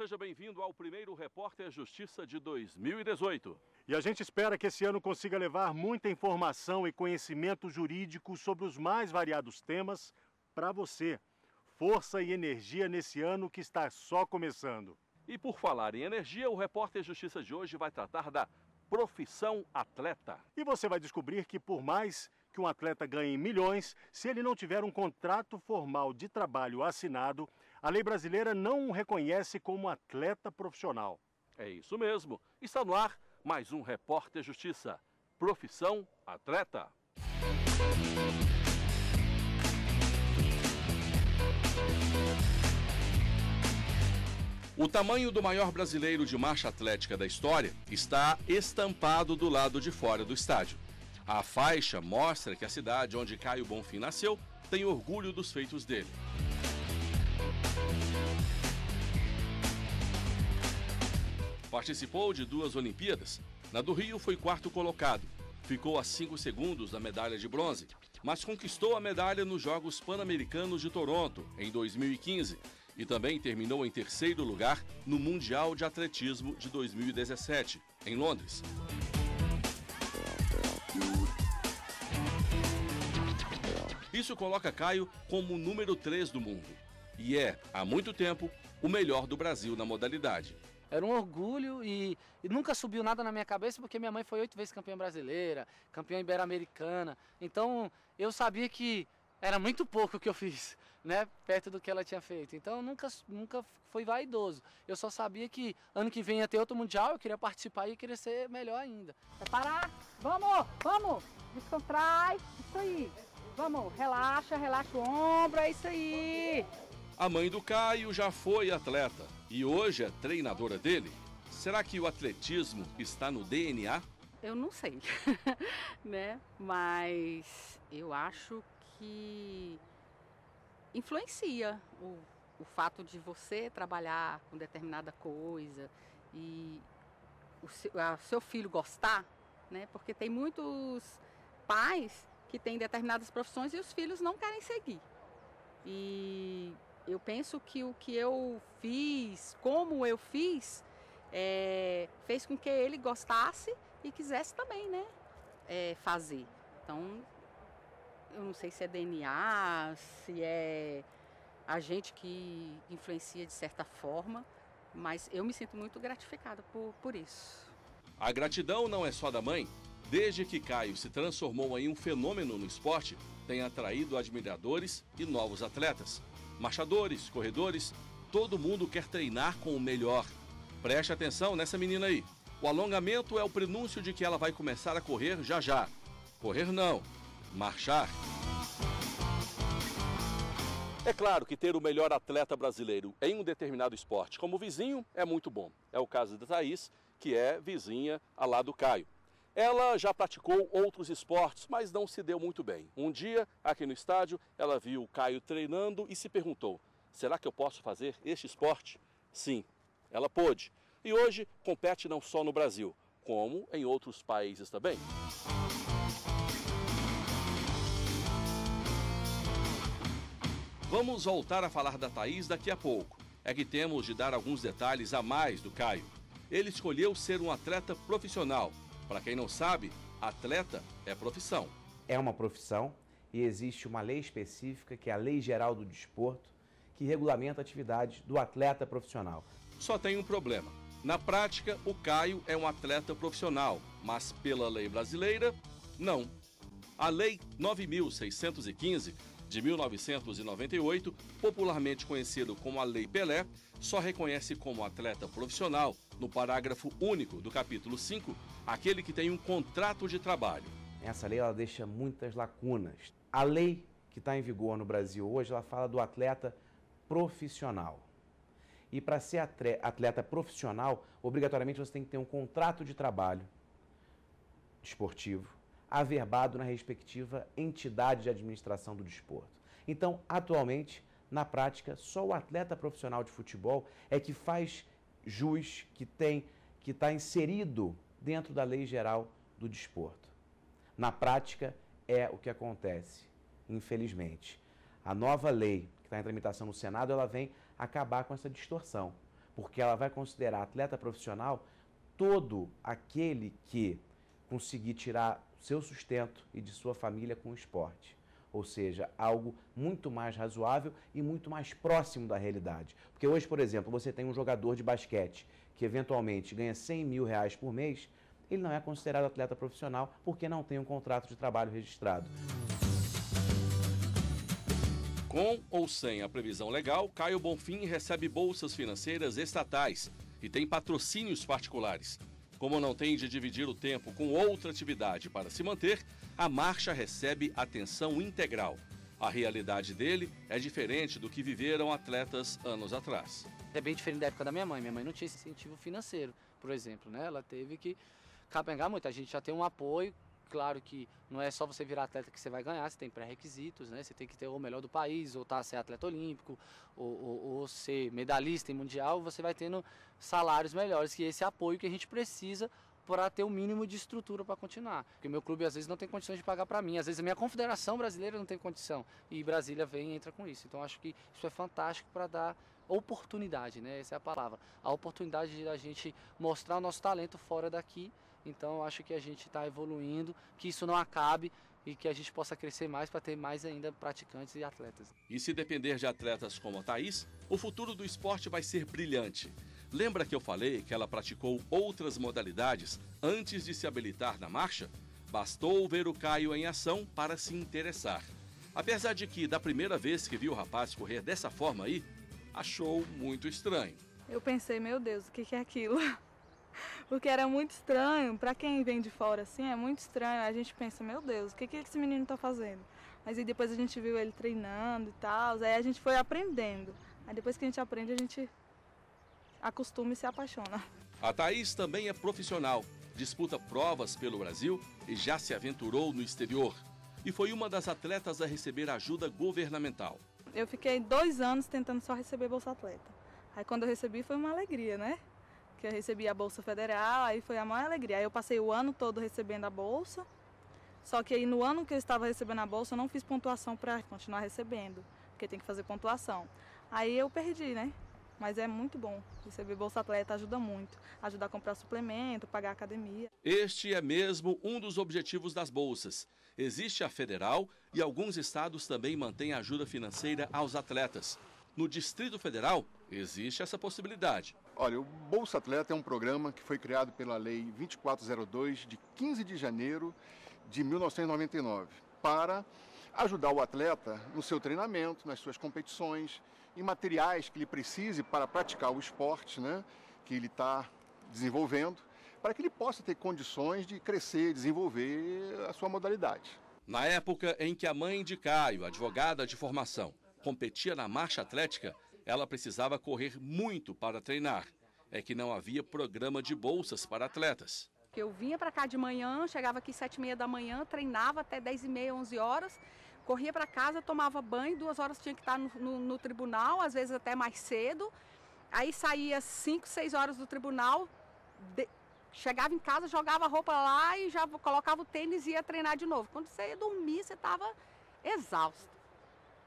seja bem-vindo ao primeiro Repórter Justiça de 2018. E a gente espera que esse ano consiga levar muita informação e conhecimento jurídico sobre os mais variados temas para você. Força e energia nesse ano que está só começando. E por falar em energia, o Repórter Justiça de hoje vai tratar da profissão atleta. E você vai descobrir que por mais que um atleta ganhe milhões, se ele não tiver um contrato formal de trabalho assinado, a lei brasileira não o reconhece como atleta profissional. É isso mesmo. Está no ar mais um Repórter Justiça. Profissão atleta. O tamanho do maior brasileiro de marcha atlética da história está estampado do lado de fora do estádio. A faixa mostra que a cidade onde Caio Bonfim nasceu tem orgulho dos feitos dele. Participou de duas Olimpíadas. Na do Rio foi quarto colocado. Ficou a 5 segundos da medalha de bronze, mas conquistou a medalha nos Jogos Pan-Americanos de Toronto, em 2015, e também terminou em terceiro lugar no Mundial de Atletismo de 2017, em Londres. Isso coloca Caio como o número 3 do mundo. E é, há muito tempo, o melhor do Brasil na modalidade. Era um orgulho e, e, nunca subiu nada na minha cabeça porque minha mãe foi oito vezes campeã brasileira, campeã ibero-americana. Então eu sabia que era muito pouco o que eu fiz, né? Perto do que ela tinha feito. Então nunca, nunca foi vaidoso. Eu só sabia que ano que vem ia ter outro mundial, eu queria participar e queria ser melhor ainda. Vai parar? Vamos, vamos! Descontrai, isso aí. Vamos, relaxa, relaxa o ombro, é isso aí. A mãe do Caio já foi atleta e hoje é treinadora dele. Será que o atletismo está no DNA? Eu não sei, né? Mas eu acho que influencia o, o fato de você trabalhar com determinada coisa e o seu, a, seu filho gostar, né? Porque tem muitos pais que têm determinadas profissões e os filhos não querem seguir. E eu penso que o que eu fiz, como eu fiz, é, fez com que ele gostasse e quisesse também, né? É, fazer. Então, eu não sei se é DNA, se é a gente que influencia de certa forma, mas eu me sinto muito gratificada por, por isso. A gratidão não é só da mãe. Desde que Caio se transformou em um fenômeno no esporte, tem atraído admiradores e novos atletas. Marchadores, corredores, todo mundo quer treinar com o melhor. Preste atenção nessa menina aí. O alongamento é o prenúncio de que ela vai começar a correr já já. Correr não, marchar. É claro que ter o melhor atleta brasileiro em um determinado esporte como vizinho é muito bom. É o caso da Thaís, que é vizinha a lá do Caio. Ela já praticou outros esportes, mas não se deu muito bem. Um dia, aqui no estádio, ela viu o Caio treinando e se perguntou: será que eu posso fazer este esporte? Sim, ela pôde. E hoje compete não só no Brasil, como em outros países também. Vamos voltar a falar da Thaís daqui a pouco. É que temos de dar alguns detalhes a mais do Caio. Ele escolheu ser um atleta profissional para quem não sabe, atleta é profissão. É uma profissão e existe uma lei específica, que é a Lei Geral do Desporto, que regulamenta a atividade do atleta profissional. Só tem um problema. Na prática, o Caio é um atleta profissional, mas pela lei brasileira, não. A Lei 9615 de 1998, popularmente conhecido como a Lei Pelé, só reconhece como atleta profissional, no parágrafo único do capítulo 5, aquele que tem um contrato de trabalho. Essa lei ela deixa muitas lacunas. A lei que está em vigor no Brasil hoje, ela fala do atleta profissional. E para ser atleta profissional, obrigatoriamente você tem que ter um contrato de trabalho esportivo averbado na respectiva entidade de administração do desporto. Então, atualmente, na prática, só o atleta profissional de futebol é que faz jus, que tem, que está inserido dentro da lei geral do desporto. Na prática, é o que acontece, infelizmente. A nova lei que está em tramitação no Senado, ela vem acabar com essa distorção. porque ela vai considerar atleta profissional todo aquele que conseguir tirar seu sustento e de sua família com o esporte. Ou seja, algo muito mais razoável e muito mais próximo da realidade. Porque hoje, por exemplo, você tem um jogador de basquete que eventualmente ganha 100 mil reais por mês, ele não é considerado atleta profissional porque não tem um contrato de trabalho registrado. Com ou sem a previsão legal, Caio Bonfim recebe bolsas financeiras estatais e tem patrocínios particulares. Como não tem de dividir o tempo com outra atividade para se manter, a marcha recebe atenção integral. A realidade dele é diferente do que viveram atletas anos atrás. É bem diferente da época da minha mãe. Minha mãe não tinha esse incentivo financeiro, por exemplo, né? Ela teve que capengar muito. A gente já tem um apoio claro que não é só você virar atleta que você vai ganhar, você tem pré-requisitos, né? Você tem que ter o melhor do país, ou tá, ser atleta olímpico, ou, ou, ou, ser medalhista em mundial, você vai tendo salários melhores, que é esse apoio que a gente precisa para ter o mínimo de estrutura para continuar. Porque o meu clube às vezes não tem condições de pagar para mim, às vezes a minha confederação brasileira não tem condição, e Brasília vem e entra com isso. Então acho que isso é fantástico para dar oportunidade, né? Essa é a palavra. A oportunidade de a gente mostrar o nosso talento fora daqui então acho que a gente está evoluindo, que isso não acabe e que a gente possa crescer mais para ter mais ainda praticantes e atletas. E se depender de atletas como a Thaís, o futuro do esporte vai ser brilhante. Lembra que eu falei que ela praticou outras modalidades antes de se habilitar na marcha? Bastou ver o Caio em ação para se interessar. Apesar de que, da primeira vez que viu o rapaz correr dessa forma aí, achou muito estranho. Eu pensei, meu Deus, o que é aquilo? Porque era muito estranho, para quem vem de fora assim, é muito estranho. A gente pensa, meu Deus, o que, que esse menino está fazendo? Mas aí depois a gente viu ele treinando e tal, aí a gente foi aprendendo. Aí depois que a gente aprende, a gente acostuma e se apaixona. A Thaís também é profissional, disputa provas pelo Brasil e já se aventurou no exterior. E foi uma das atletas a receber ajuda governamental. Eu fiquei dois anos tentando só receber Bolsa Atleta. Aí quando eu recebi foi uma alegria, né? Que eu recebi a bolsa federal, aí foi a maior alegria. Aí eu passei o ano todo recebendo a bolsa. Só que aí no ano que eu estava recebendo a bolsa, eu não fiz pontuação para continuar recebendo, porque tem que fazer pontuação. Aí eu perdi, né? Mas é muito bom. Receber Bolsa Atleta ajuda muito. Ajuda a comprar suplemento, pagar academia. Este é mesmo um dos objetivos das bolsas. Existe a federal e alguns estados também mantêm ajuda financeira aos atletas. No Distrito Federal, existe essa possibilidade. Olha, o Bolsa Atleta é um programa que foi criado pela Lei 2402 de 15 de janeiro de 1999 para ajudar o atleta no seu treinamento, nas suas competições, em materiais que ele precise para praticar o esporte né, que ele está desenvolvendo, para que ele possa ter condições de crescer, desenvolver a sua modalidade. Na época em que a mãe de Caio, advogada de formação, competia na marcha atlética, ela precisava correr muito para treinar. É que não havia programa de bolsas para atletas. Eu vinha para cá de manhã, chegava aqui sete e meia da manhã, treinava até dez e meia, onze horas, corria para casa, tomava banho, duas horas tinha que estar no, no, no tribunal, às vezes até mais cedo. Aí saía cinco, seis horas do tribunal, de, chegava em casa, jogava a roupa lá e já colocava o tênis e ia treinar de novo. Quando você ia dormir, você estava exausto.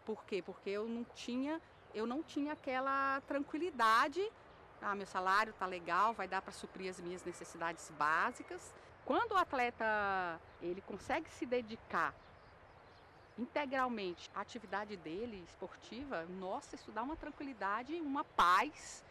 Por quê? Porque eu não tinha eu não tinha aquela tranquilidade. Ah, meu salário tá legal, vai dar para suprir as minhas necessidades básicas. Quando o atleta ele consegue se dedicar integralmente à atividade dele esportiva, nossa, isso dá uma tranquilidade, uma paz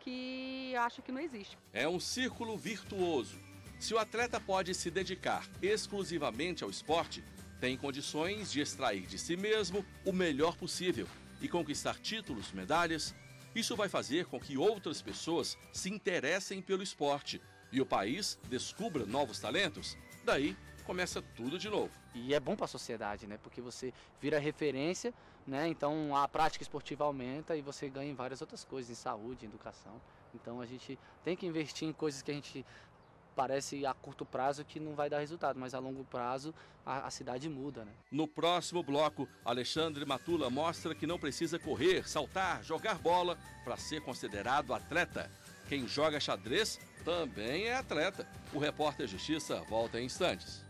que eu acho que não existe. É um círculo virtuoso. Se o atleta pode se dedicar exclusivamente ao esporte, tem condições de extrair de si mesmo o melhor possível e conquistar títulos, medalhas, isso vai fazer com que outras pessoas se interessem pelo esporte e o país descubra novos talentos. Daí começa tudo de novo. E é bom para a sociedade, né? Porque você vira referência, né? Então a prática esportiva aumenta e você ganha em várias outras coisas, em saúde, em educação. Então a gente tem que investir em coisas que a gente parece a curto prazo que não vai dar resultado, mas a longo prazo a, a cidade muda. Né? No próximo bloco, Alexandre Matula mostra que não precisa correr, saltar, jogar bola para ser considerado atleta. Quem joga xadrez também é atleta. O repórter Justiça volta em instantes.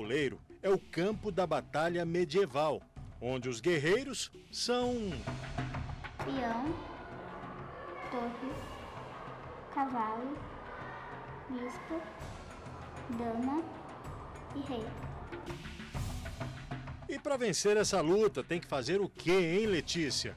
Tabuleiro é o campo da batalha medieval, onde os guerreiros são peão, torre, cavalo, bispo, dama e rei. E para vencer essa luta, tem que fazer o quê, hein, Letícia?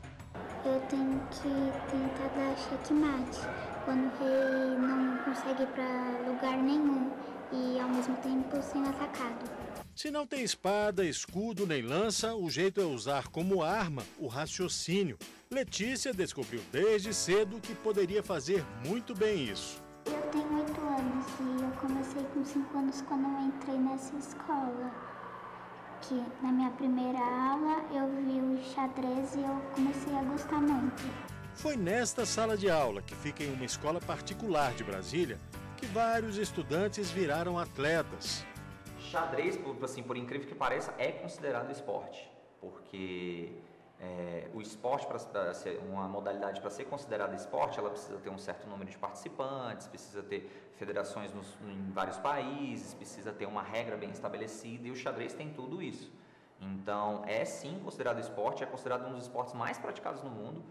Eu tenho que tentar dar checkmate, quando o rei não consegue ir para lugar nenhum e ao mesmo tempo sendo atacado. Se não tem espada, escudo nem lança, o jeito é usar como arma o raciocínio. Letícia descobriu desde cedo que poderia fazer muito bem isso. Eu tenho oito anos e eu comecei com cinco anos quando eu entrei nessa escola. Que na minha primeira aula eu vi o xadrez e eu comecei a gostar muito. Foi nesta sala de aula, que fica em uma escola particular de Brasília, que vários estudantes viraram atletas. Xadrez, por, assim, por incrível que pareça, é considerado esporte, porque é, o esporte, para ser uma modalidade para ser considerada esporte, ela precisa ter um certo número de participantes, precisa ter federações nos, em vários países, precisa ter uma regra bem estabelecida e o xadrez tem tudo isso. Então, é sim considerado esporte, é considerado um dos esportes mais praticados no mundo,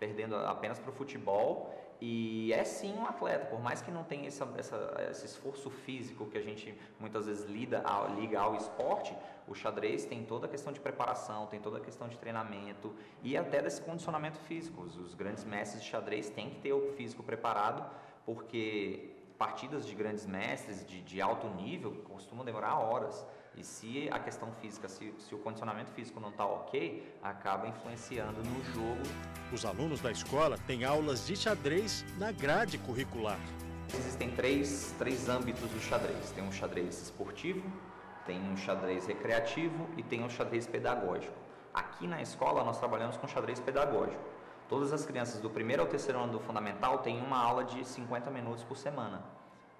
perdendo apenas para o futebol e é sim um atleta, por mais que não tenha essa, essa, esse esforço físico que a gente muitas vezes lida, liga ao esporte, o xadrez tem toda a questão de preparação, tem toda a questão de treinamento e até desse condicionamento físico. Os, os grandes mestres de xadrez têm que ter o físico preparado, porque partidas de grandes mestres de, de alto nível costumam demorar horas. E se a questão física, se, se o condicionamento físico não está ok, acaba influenciando no jogo. Os alunos da escola têm aulas de xadrez na grade curricular. Existem três, três âmbitos do xadrez: tem um xadrez esportivo, tem um xadrez recreativo e tem um xadrez pedagógico. Aqui na escola nós trabalhamos com xadrez pedagógico. Todas as crianças do primeiro ao terceiro ano do fundamental têm uma aula de 50 minutos por semana.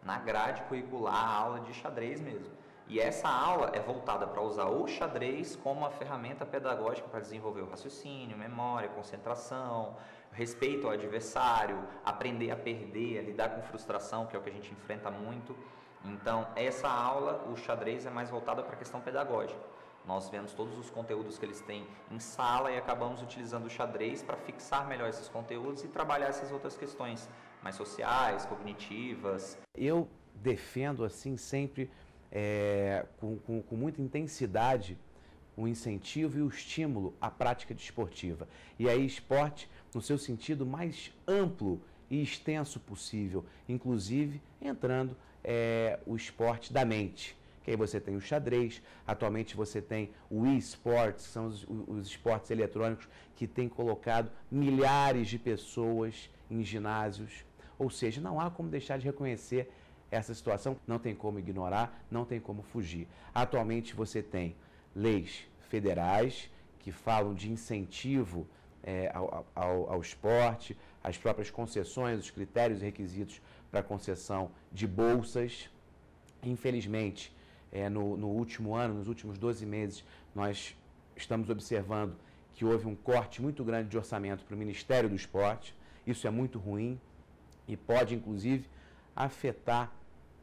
Na grade curricular, aula de xadrez mesmo. E essa aula é voltada para usar o xadrez como uma ferramenta pedagógica para desenvolver o raciocínio, memória, concentração, respeito ao adversário, aprender a perder, a lidar com frustração, que é o que a gente enfrenta muito. Então, essa aula, o xadrez é mais voltada para a questão pedagógica. Nós vemos todos os conteúdos que eles têm em sala e acabamos utilizando o xadrez para fixar melhor esses conteúdos e trabalhar essas outras questões mais sociais, cognitivas. Eu defendo assim sempre é, com, com, com muita intensidade o incentivo e o estímulo à prática desportiva. E aí, esporte no seu sentido mais amplo e extenso possível, inclusive entrando é, o esporte da mente. Que aí você tem o xadrez, atualmente você tem o e-sports, são os, os esportes eletrônicos que têm colocado milhares de pessoas em ginásios. Ou seja, não há como deixar de reconhecer essa situação não tem como ignorar, não tem como fugir. Atualmente você tem leis federais que falam de incentivo é, ao, ao, ao esporte, as próprias concessões, os critérios e requisitos para concessão de bolsas. Infelizmente, é, no, no último ano, nos últimos 12 meses, nós estamos observando que houve um corte muito grande de orçamento para o Ministério do Esporte. Isso é muito ruim e pode, inclusive, afetar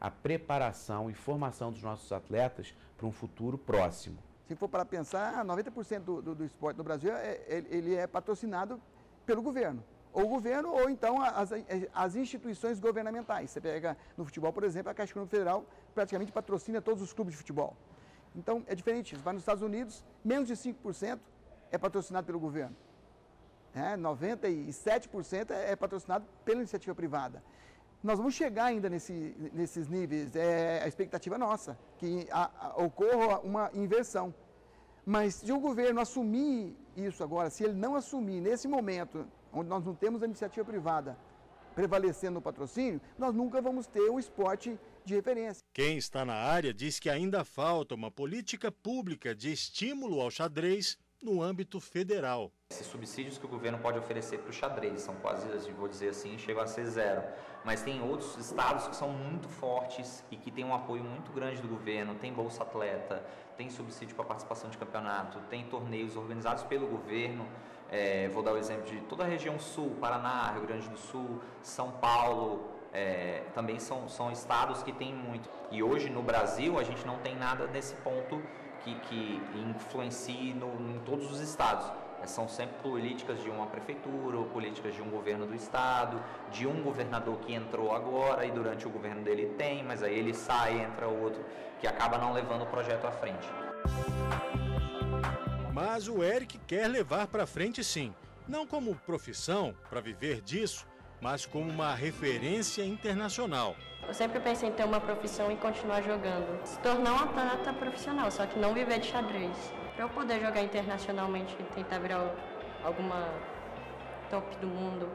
a preparação e formação dos nossos atletas para um futuro próximo. Se for para pensar, 90% do, do, do, esporte no Brasil é, ele é patrocinado pelo governo. Ou o governo, ou então as, as instituições governamentais. Você pega no futebol, por exemplo, a Caixa Econômica Federal praticamente patrocina todos os clubes de futebol. Então é diferente. Vai nos Estados Unidos, menos de 5% é patrocinado pelo governo. É, 97% é, é patrocinado pela iniciativa privada. Nós vamos chegar ainda nesse, nesses níveis, é a expectativa nossa, que a, a, ocorra uma inversão. Mas se o governo assumir isso agora, se ele não assumir nesse momento, onde nós não temos a iniciativa privada prevalecendo no patrocínio, nós nunca vamos ter o esporte de referência. Quem está na área diz que ainda falta uma política pública de estímulo ao xadrez no âmbito federal. Esses subsídios que o governo pode oferecer para o xadrez são quase, vou dizer assim, chegam a ser zero. Mas tem outros estados que são muito fortes e que têm um apoio muito grande do governo. Tem Bolsa Atleta, tem subsídio para participação de campeonato, tem torneios organizados pelo governo. É, vou dar o exemplo de toda a região sul, Paraná, Rio Grande do Sul, São Paulo, é, também são, são estados que têm muito. E hoje no Brasil a gente não tem nada nesse ponto que, que influencie no, em todos os estados. São sempre políticas de uma prefeitura, ou políticas de um governo do estado, de um governador que entrou agora e durante o governo dele tem, mas aí ele sai, entra outro, que acaba não levando o projeto à frente. Mas o Eric quer levar para frente sim, não como profissão, para viver disso, mas como uma referência internacional. Eu sempre pensei em ter uma profissão e continuar jogando. Se tornar um atleta profissional, só que não viver de xadrez. Para eu poder jogar internacionalmente e tentar virar alguma top do mundo.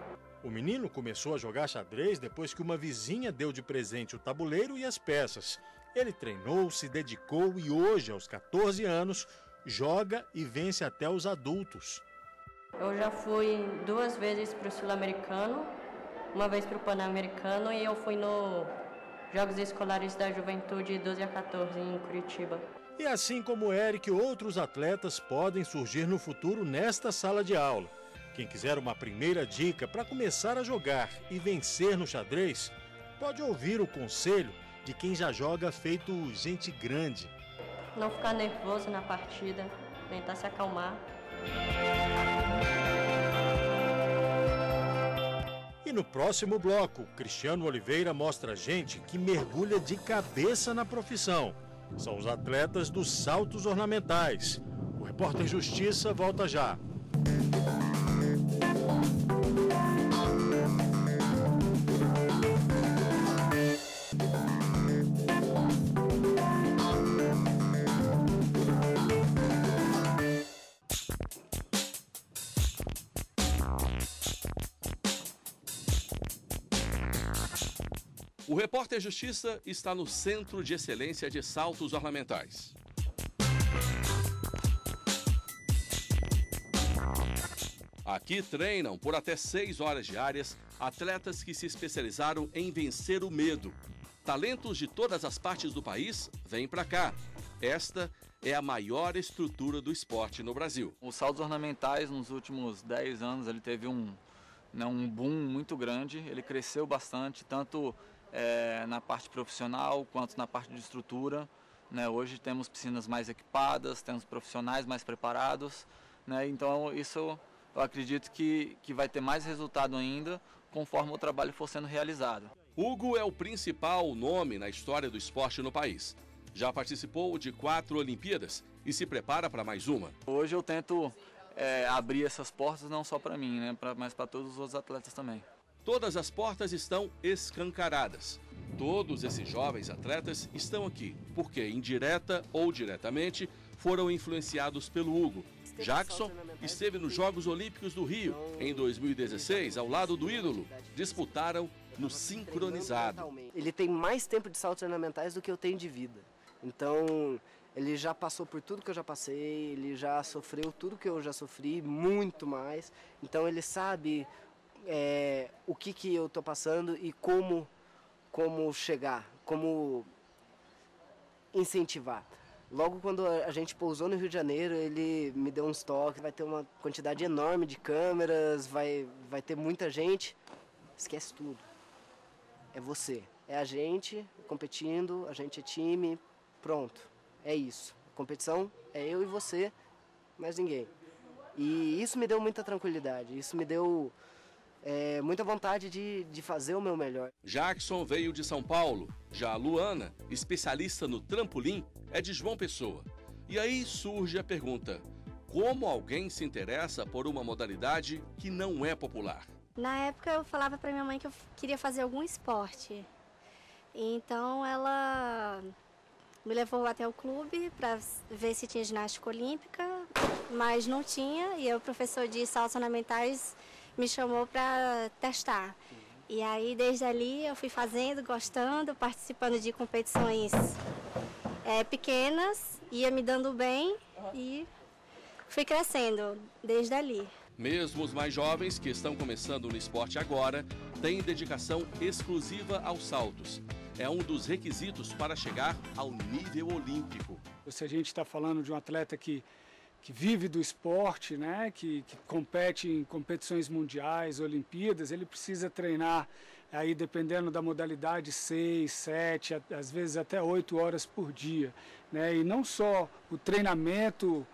O menino começou a jogar xadrez depois que uma vizinha deu de presente o tabuleiro e as peças. Ele treinou, se dedicou e hoje, aos 14 anos, joga e vence até os adultos. Eu já fui duas vezes para o Sul-Americano uma vez para o Pan-Americano e eu fui no Jogos Escolares da Juventude 12 a 14 em Curitiba. E assim como Eric, outros atletas podem surgir no futuro nesta sala de aula. Quem quiser uma primeira dica para começar a jogar e vencer no xadrez, pode ouvir o conselho de quem já joga feito gente grande. Não ficar nervoso na partida, tentar se acalmar. E no próximo bloco, Cristiano Oliveira mostra gente que mergulha de cabeça na profissão. São os atletas dos saltos ornamentais. O repórter Justiça volta já. Repórter Justiça está no Centro de Excelência de Saltos Ornamentais. Aqui treinam por até seis horas diárias atletas que se especializaram em vencer o medo. Talentos de todas as partes do país vêm para cá. Esta é a maior estrutura do esporte no Brasil. Os saltos ornamentais nos últimos 10 anos ele teve um, né, um boom muito grande, ele cresceu bastante, tanto é, na parte profissional quanto na parte de estrutura. Né? Hoje temos piscinas mais equipadas, temos profissionais mais preparados, né? então isso eu acredito que, que vai ter mais resultado ainda conforme o trabalho for sendo realizado. Hugo é o principal nome na história do esporte no país. Já participou de quatro Olimpíadas e se prepara para mais uma. Hoje eu tento é, abrir essas portas não só para mim, né, pra, mas para todos os outros atletas também. Todas as portas estão escancaradas. Todos esses jovens atletas estão aqui porque, indireta ou diretamente, foram influenciados pelo Hugo. Jackson esteve nos Jogos Olímpicos do Rio em 2016, ao lado do ídolo. Disputaram no sincronizado. Ele tem mais tempo de saltos ornamentais do que eu tenho de vida. Então, ele já passou por tudo que eu já passei, ele já sofreu tudo que eu já sofri, muito mais. Então, ele sabe é, o que, que eu estou passando e como, como chegar, como incentivar. Logo quando a gente pousou no Rio de Janeiro, ele me deu uns toques, vai ter uma quantidade enorme de câmeras, vai, vai ter muita gente. Esquece tudo. É você. É a gente competindo, a gente é time, pronto. É isso. A competição é eu e você, mais ninguém. E isso me deu muita tranquilidade, isso me deu é, muita vontade de, de fazer o meu melhor. Jackson veio de São Paulo. Já a Luana, especialista no trampolim, é de João Pessoa. E aí surge a pergunta: como alguém se interessa por uma modalidade que não é popular? Na época eu falava para minha mãe que eu queria fazer algum esporte. Então ela me levou até o clube para ver se tinha ginástica olímpica, mas não tinha, e o professor de saltos ornamentais me chamou para testar. E aí, desde ali, eu fui fazendo, gostando, participando de competições é, pequenas, ia me dando bem e fui crescendo desde ali. Mesmo os mais jovens que estão começando no esporte agora têm dedicação exclusiva aos saltos. É um dos requisitos para chegar ao nível olímpico. Se a gente está falando de um atleta que que vive do esporte, né, que, que compete em competições mundiais, Olimpíadas, ele precisa treinar aí dependendo da modalidade seis, sete, às vezes até oito horas por dia, né? E não só o treinamento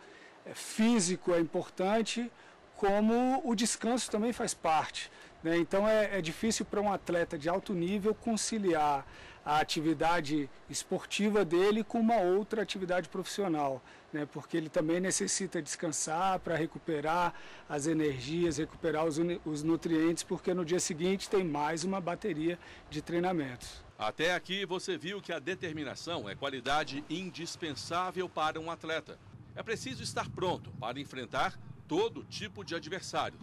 é, físico é importante, como o descanso também faz parte. Né? Então é, é difícil para um atleta de alto nível conciliar a atividade esportiva dele com uma outra atividade profissional, né? porque ele também necessita descansar para recuperar as energias, recuperar os, os nutrientes, porque no dia seguinte tem mais uma bateria de treinamentos. Até aqui você viu que a determinação é qualidade indispensável para um atleta. É preciso estar pronto para enfrentar todo tipo de adversário.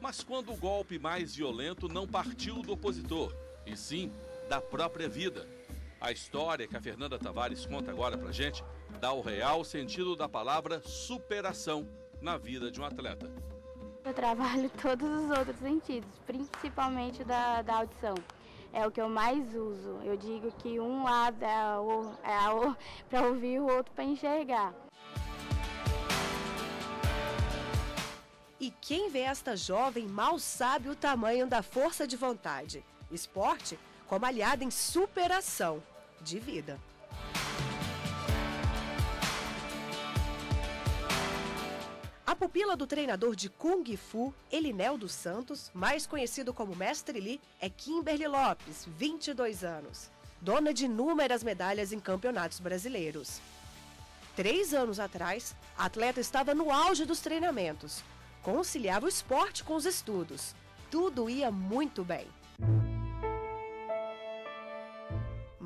Mas quando o golpe mais violento não partiu do opositor, e sim da própria vida. A história que a Fernanda Tavares conta agora pra gente dá o real sentido da palavra superação na vida de um atleta. Eu trabalho todos os outros sentidos, principalmente da, da audição. É o que eu mais uso. Eu digo que um lado é, é para ouvir e o outro para enxergar. E quem vê esta jovem mal sabe o tamanho da força de vontade. Esporte como aliada em superação de vida. A pupila do treinador de Kung Fu, Elinel dos Santos, mais conhecido como Mestre Li, é Kimberly Lopes, 22 anos, dona de inúmeras medalhas em campeonatos brasileiros. Três anos atrás, a atleta estava no auge dos treinamentos, conciliava o esporte com os estudos. Tudo ia muito bem.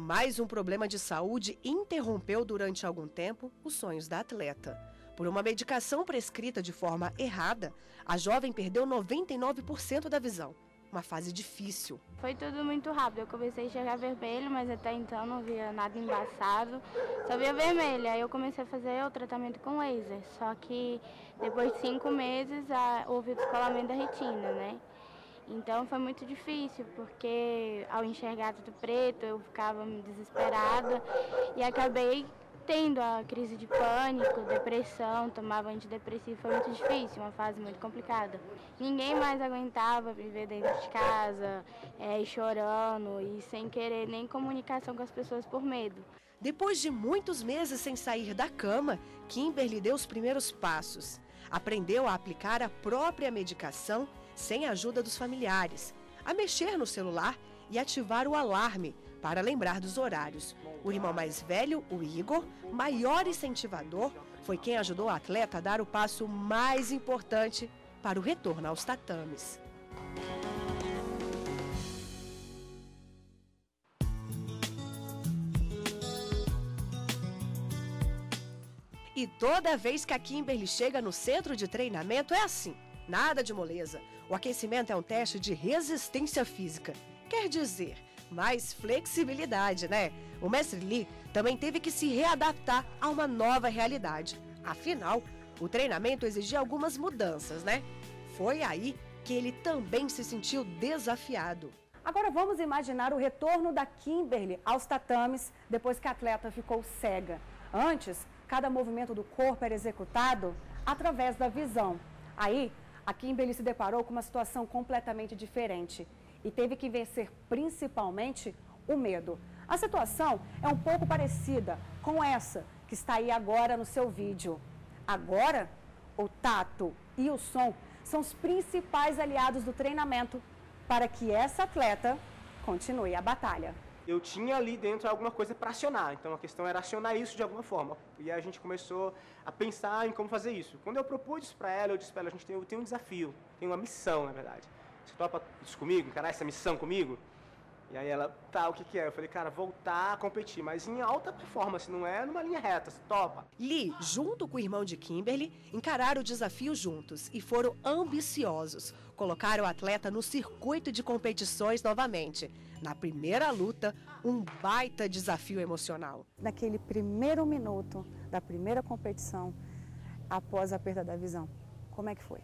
Mais um problema de saúde interrompeu durante algum tempo os sonhos da atleta. Por uma medicação prescrita de forma errada, a jovem perdeu 99% da visão. Uma fase difícil. Foi tudo muito rápido. Eu comecei a enxergar vermelho, mas até então não via nada embaçado. Só via vermelho. Aí eu comecei a fazer o tratamento com laser. Só que depois de cinco meses houve o descolamento da retina, né? Então foi muito difícil, porque ao enxergar tudo preto eu ficava desesperada e acabei tendo a crise de pânico, depressão, tomava antidepressivo, foi muito difícil, uma fase muito complicada. Ninguém mais aguentava viver dentro de casa, é, chorando e sem querer nem comunicação com as pessoas por medo. Depois de muitos meses sem sair da cama, Kimberly deu os primeiros passos. Aprendeu a aplicar a própria medicação sem a ajuda dos familiares, a mexer no celular e ativar o alarme para lembrar dos horários. O irmão mais velho, o Igor, maior incentivador, foi quem ajudou o atleta a dar o passo mais importante para o retorno aos tatames. E toda vez que a Kimberly chega no centro de treinamento é assim, nada de moleza. O aquecimento é um teste de resistência física. Quer dizer, mais flexibilidade, né? O mestre Lee também teve que se readaptar a uma nova realidade. Afinal, o treinamento exigia algumas mudanças, né? Foi aí que ele também se sentiu desafiado. Agora vamos imaginar o retorno da Kimberly aos tatames depois que a atleta ficou cega. Antes, cada movimento do corpo era executado através da visão. Aí, a Kimberly se deparou com uma situação completamente diferente e teve que vencer principalmente o medo. A situação é um pouco parecida com essa que está aí agora no seu vídeo. Agora, o tato e o som são os principais aliados do treinamento para que essa atleta continue a batalha eu tinha ali dentro alguma coisa para acionar. Então a questão era acionar isso de alguma forma. E a gente começou a pensar em como fazer isso. Quando eu propus isso para ela, eu disse para ela: a gente tem, um desafio, tem uma missão, na verdade. Você topa isso comigo? Encarar essa missão comigo? E aí ela, tá, o que, que é? Eu falei, cara, voltar a competir, mas em alta performance, não é numa linha reta, topa. Lee, junto com o irmão de Kimberly, encararam o desafio juntos e foram ambiciosos. Colocaram o atleta no circuito de competições novamente. Na primeira luta, um baita desafio emocional. Naquele primeiro minuto da primeira competição, após a perda da visão, como é que foi?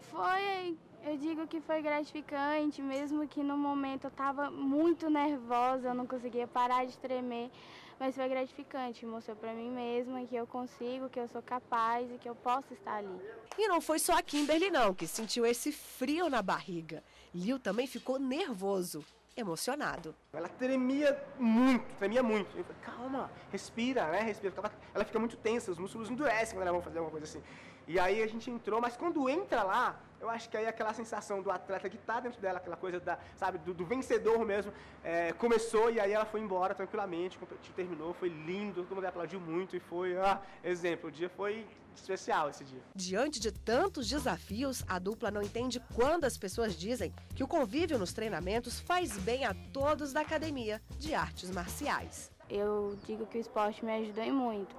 Foi eu digo que foi gratificante, mesmo que no momento eu estava muito nervosa, eu não conseguia parar de tremer, mas foi gratificante, mostrou para mim mesma que eu consigo, que eu sou capaz e que eu posso estar ali. E não foi só a Kimberly não que sentiu esse frio na barriga. Liu também ficou nervoso, emocionado. Ela tremia muito, tremia muito. Eu falei, calma, respira, né? Respira. Ela fica muito tensa, os músculos endurecem quando ela vai fazer alguma coisa assim. E aí a gente entrou, mas quando entra lá, eu acho que aí aquela sensação do atleta que está dentro dela, aquela coisa da, sabe, do, do vencedor mesmo, é, começou e aí ela foi embora tranquilamente, terminou, foi lindo, todo mundo aplaudiu muito e foi, ah, exemplo, o dia foi especial esse dia. Diante de tantos desafios, a dupla não entende quando as pessoas dizem que o convívio nos treinamentos faz bem a todos da academia de artes marciais. Eu digo que o esporte me ajudou muito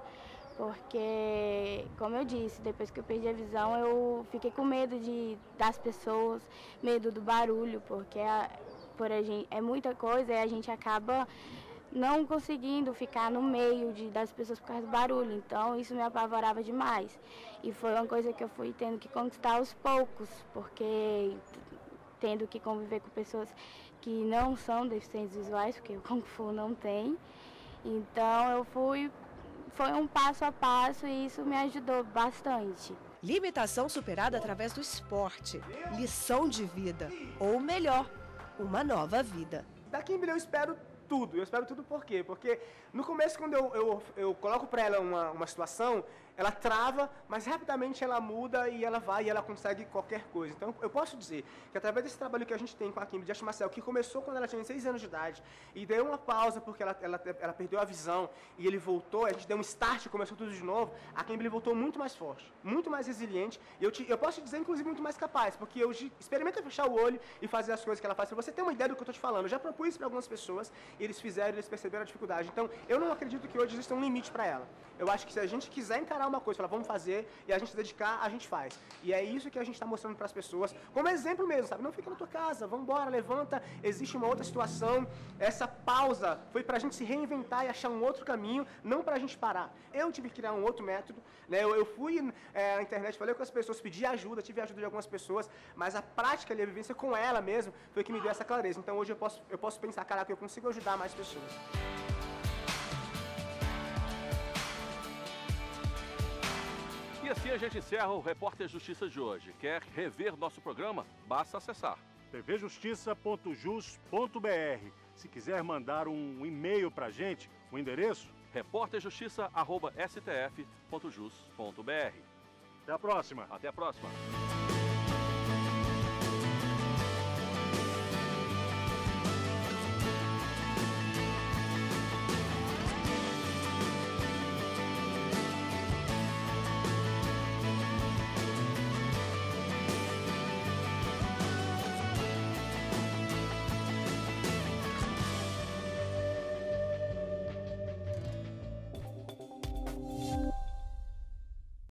porque, como eu disse, depois que eu perdi a visão, eu fiquei com medo de, das pessoas, medo do barulho, porque a, por a gente, é muita coisa e a gente acaba não conseguindo ficar no meio de, das pessoas por causa do barulho. Então, isso me apavorava demais. E foi uma coisa que eu fui tendo que conquistar aos poucos, porque tendo que conviver com pessoas que não são deficientes visuais, porque o Kung Fu não tem. Então, eu fui foi um passo a passo e isso me ajudou bastante. Limitação superada através do esporte, lição de vida, ou melhor, uma nova vida. Daqui em eu espero tudo. Eu espero tudo por quê? Porque no começo, quando eu, eu, eu coloco para ela uma, uma situação, ela trava, mas rapidamente ela muda e ela vai e ela consegue qualquer coisa. Então, eu posso dizer que através desse trabalho que a gente tem com a Kimberly de marcial, que começou quando ela tinha 6 anos de idade, e deu uma pausa porque ela, ela, ela perdeu a visão e ele voltou, a gente deu um start e começou tudo de novo, a Kimberly voltou muito mais forte, muito mais resiliente, e eu, te, eu posso te dizer, inclusive, muito mais capaz, porque eu experimento fechar o olho e fazer as coisas que ela faz, para você ter uma ideia do que eu estou te falando. Eu já propus isso para algumas pessoas, e eles fizeram, eles perceberam a dificuldade. Então, eu não acredito que hoje exista um limite para ela. Eu acho que se a gente quiser encarar uma coisa, falar, vamos fazer, e a gente se dedicar, a gente faz. E é isso que a gente está mostrando para as pessoas, como exemplo mesmo, sabe? Não fica na tua casa, vamos embora, levanta, existe uma outra situação. Essa pausa foi para a gente se reinventar e achar um outro caminho, não para a gente parar. Eu tive que criar um outro método, né? Eu, eu fui é, na internet, falei com as pessoas, pedi ajuda, tive ajuda de algumas pessoas, mas a prática ali, a vivência com ela mesmo, foi que me deu essa clareza. Então hoje eu posso, eu posso pensar, caraca, eu consigo ajudar mais pessoas. E assim a gente encerra o Repórter Justiça de hoje. Quer rever nosso programa? Basta acessar tvjustiça.jus.br. Se quiser mandar um e-mail para a gente, o endereço? repórterjustiça.stf.jus.br. Até a próxima. Até a próxima.